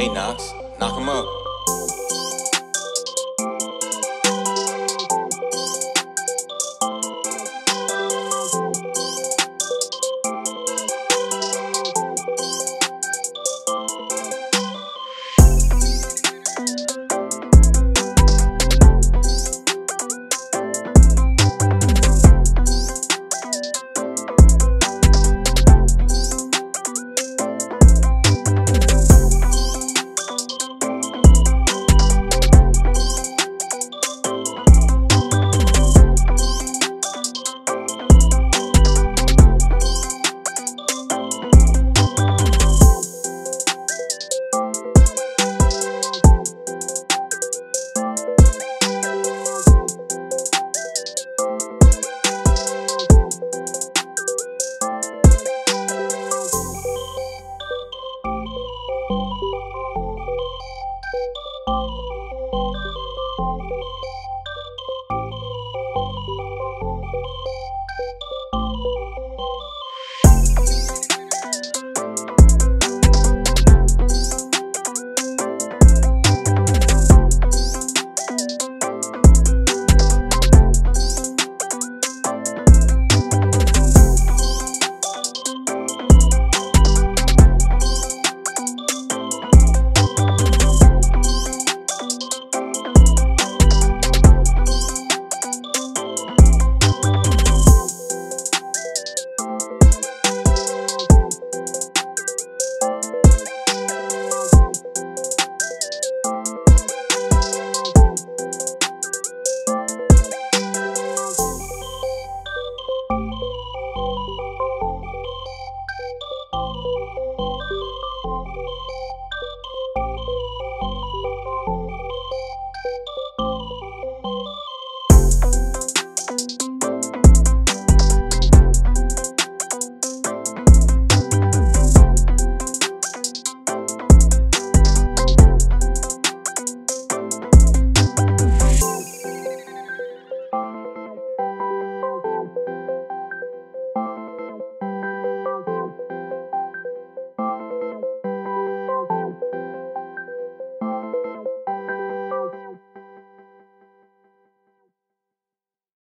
Hey, Knox, knock him up.